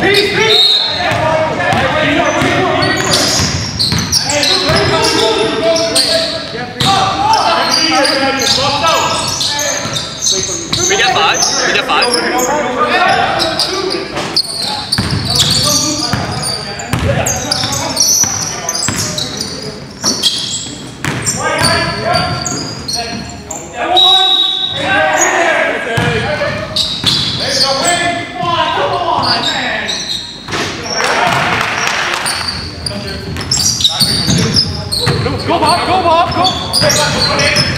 Peace, peace! bên trái phải Go, Bob! Go, Bob! Go!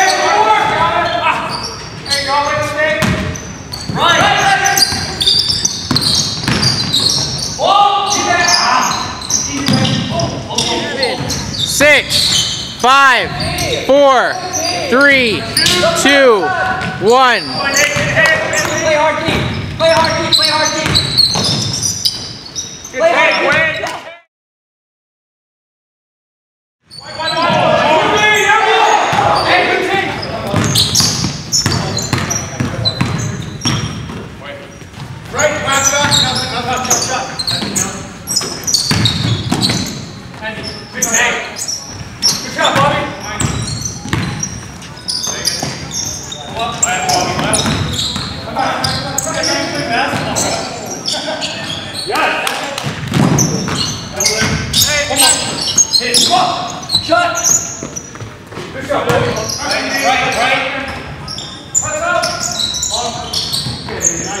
six, five, four, three, two, one. Play hard deep. Play hard deep. Play hard Play hard Hit. Come on. Shot. Right, right. Pass up. On. Okay, nice.